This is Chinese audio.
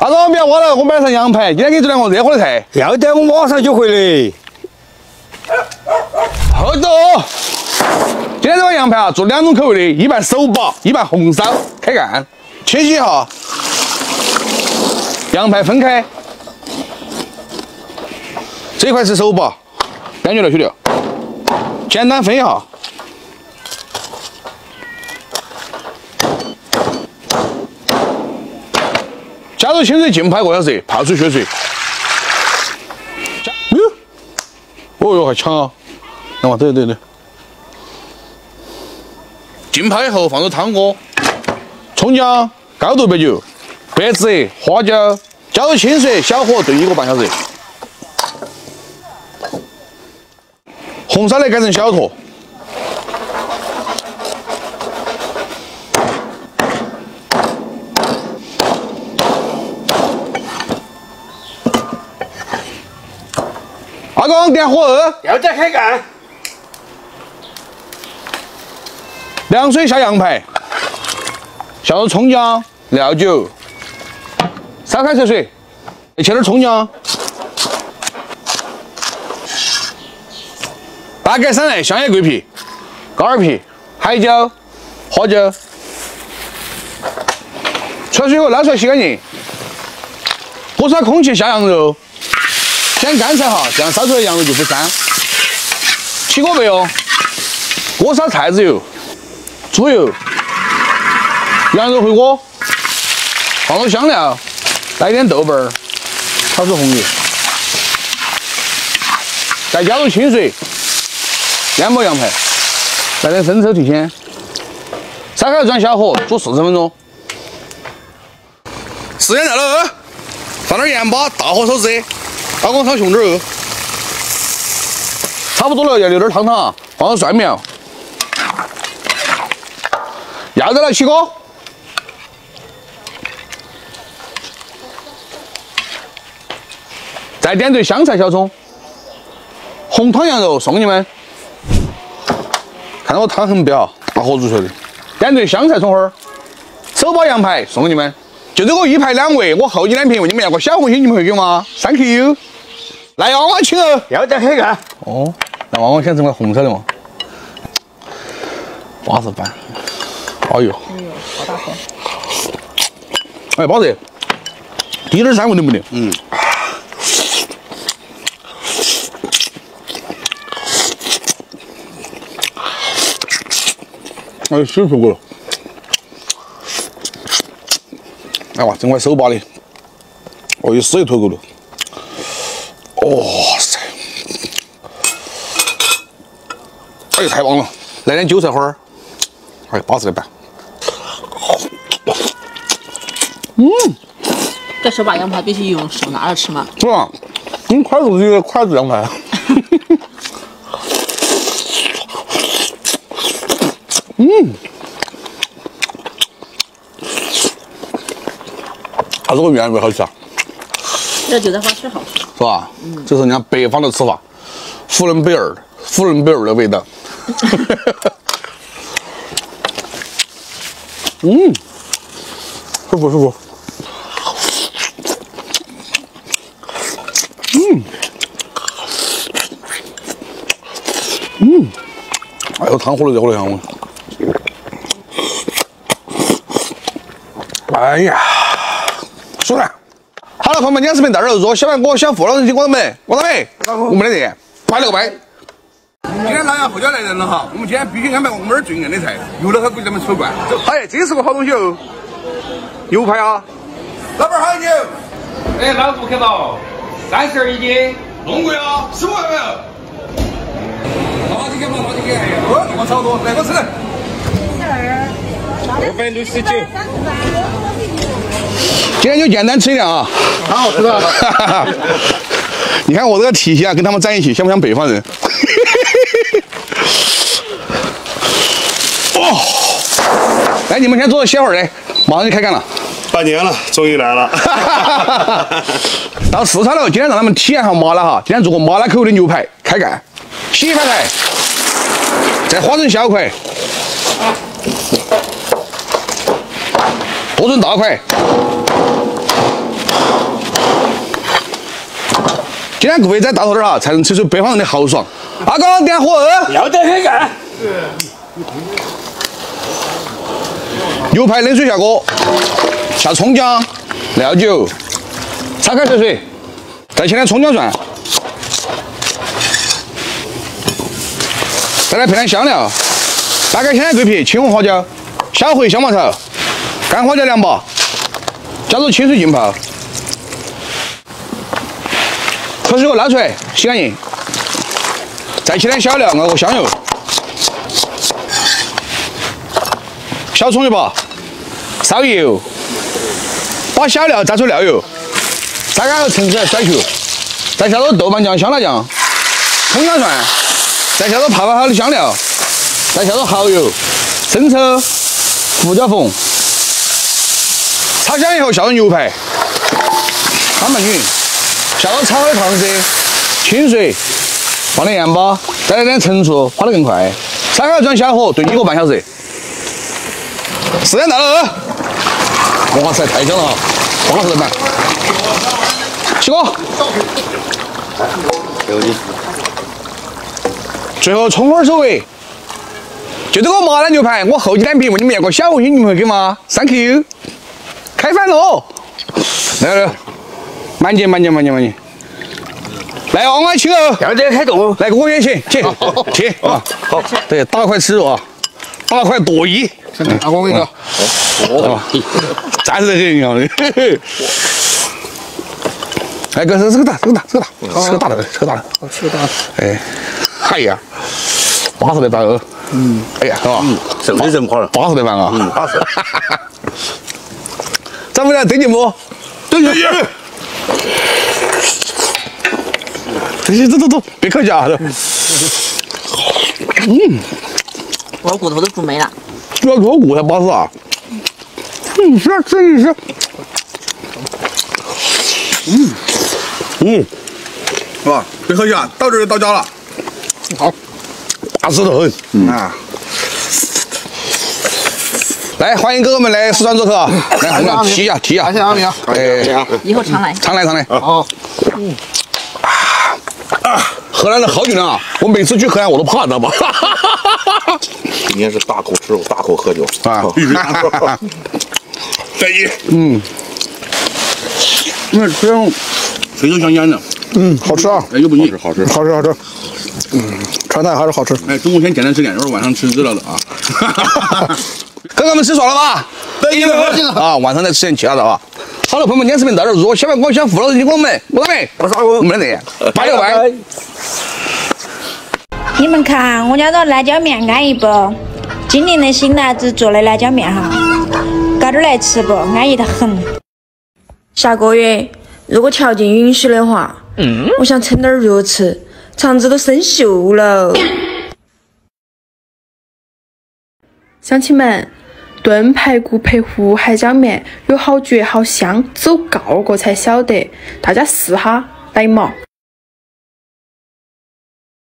阿哥，不要挖了，我买上羊排，今天给你做两个热火的菜。要得，我马上就回来。好走。今天这个羊排啊，做两种口味的，一半手把，一半红烧。开干，切洗一下。羊排分开，这块是手把，感觉了兄弟。简单分一下。加入清水浸泡一个小时，泡出血水。嗯，哦哟，还强啊！来嘛，对对对。浸泡以后放入汤锅，葱姜、高度白酒、白芷、花椒，加入清水，小火炖一个半小时。红烧的改成小坨。阿公，点火二，要得，开干。凉水下羊排，下入葱姜、料酒，烧开水水，切点葱姜，大概三来香叶、桂皮、高尔皮、海椒、花椒，焯水后捞出来洗干净。火烧空气下羊肉，先干炒哈，这样烧出来羊肉就不膻。起锅备用，锅烧菜籽油。猪油，羊肉回锅，放入香料，来点豆瓣儿，炒出红油，再加入清水，淹没羊排，来点生抽提鲜，烧开转小火煮四十分钟。时间到了，放点盐巴，大火收汁，高光炒熊掌肉，差不多了，要留点汤汤，放入蒜苗。要得了，起锅，再点缀香菜、小葱，红汤羊肉送给你们。看到我汤很标，大火煮出来的。点缀香菜、葱花儿，手把羊排送给你们。就这个一排两位，我后几两瓶问你们要个小红心，你们会给吗？Thank you。来，娃娃请哦。要得，开干。哦，那娃娃想整个红烧的嘛？八十八。哎呦！哎呦，好大口！哎，包子，滴点三味能不得？嗯。哎，辛苦过了。来哇，整块手把的，哦，有丝一坨够了。哇塞！哎，太棒了！来点韭菜花儿，哎，巴适的板。嗯，这手把羊排必须用手拿着吃嘛？是吧？用筷子一个筷子羊排。嗯，它这个原味好吃啊！这韭菜花是好吃，是吧？嗯，这是人家北方的吃法，呼伦贝尔，呼伦贝尔的味道。嗯，舒服舒服。嗯，嗯，哎呦，汤火了，热火了，香哎呀，好了，朋友们，今天视频到这儿。如果喜欢我，想付老人请我们，我到没？我们的店，拜了个拜。今天老杨后家来人了哈，我们今天必须安排我们儿最硬的菜，油了还给咱们抽惯。哎，这是个好东西哦，牛排啊。老板好牛。哎，老顾客到。三十二一斤，弄贵啊！十五块没有？好几斤嘛，好几斤，哦，我差不多，来，我吃。二百六十九。今天就简单吃一点啊，好，吃的。你看我这个体型啊，跟他们在一起像不像北方人？哦，来，你们先坐着歇会儿来，马上就开干了。半年了，终于来了。到四川了，今天让他们体验下麻辣哈。今天做个麻辣口味的牛排，开干，洗一盘菜，再划成小块，剁成大块，天过得再大头点哈，才能吃出北方人的豪爽。阿哥，点火二。要得很干。牛排冷水下锅，下葱姜、料酒，焯开水。水，再切点葱姜蒜，再来配点香料，大概鲜奶桂皮、青红花椒、小茴香茅头、干花椒两把，加入清水浸泡。口水果捞出来，洗干净，再切点小料，熬个香油，小葱一把，烧油，把小料炸出料油，炸干后盛起来甩球，再下入豆瓣酱、香辣酱、葱姜蒜，再下入泡泡好的香料，再下入蚝油、生抽、胡椒粉，炒香以后下入牛排，翻拌均匀。下入炒的糖色、清水，放点盐巴，再来点陈醋，跑得更快。炒好转小火炖一个半小时。时间到了，哇塞，太香了哈！巴适的板，起锅。最后葱花收尾。就这个麻辣牛排，我厚几天皮问你们要个小红心，你们会给吗？Thank you。开饭喽！来来。慢点，慢点，慢点，慢点！来，往外请哦，要得开动，来，我也请，请，请啊！好，对，大块吃肉啊，大块剁一。阿公给你说，哦，赞得很啊！哎，哥，这个大，这个大，这个大，吃个大的，吃个大的，吃个大的。哎，哎呀，巴适的大鹅。嗯，哎呀，是吧？剩的人跑了，巴适的饭啊！嗯，巴适。咱们来对你不，对对对。走走走，别客气啊！嗯，我骨头都煮没了。主要做骨才巴适啊！你吃吃一吃。嗯嗯，是吧？别客气啊，到这就到家了。好，巴适的很。嗯啊。来，欢迎哥哥们来四川做客啊！来，我们提一下，提一下。感谢阿明，哎，以后常来。常来，常来。好。嗯。啊，河南的好俊啊！我每次去河南我都怕，知道吧？今天是大口吃肉，大口喝酒啊！必须。在意。嗯。那这样非常香烟的。嗯，好吃啊！哎，又不腻，好吃，好吃，好吃。嗯，川菜还是好吃。哎，中午先简单吃点，一会儿晚上吃热闹的啊。哥哥们吃爽了吧？对，高兴啊！晚上再吃点其他的啊。好了，朋友们，今天视频到这儿。如果喜欢我想付老师听我们，我咋没？我啥我没得这，拜了拜。你们看我家这辣椒面安逸不？今年的新辣子做的辣椒面哈，搞点来吃不？安逸得很。下个月如果条件允许的话，嗯，我想蹭点肉吃，肠子都生锈了。乡亲们，炖排骨配胡海椒面有好绝好香，走告过才晓得，大家试哈，来嘛！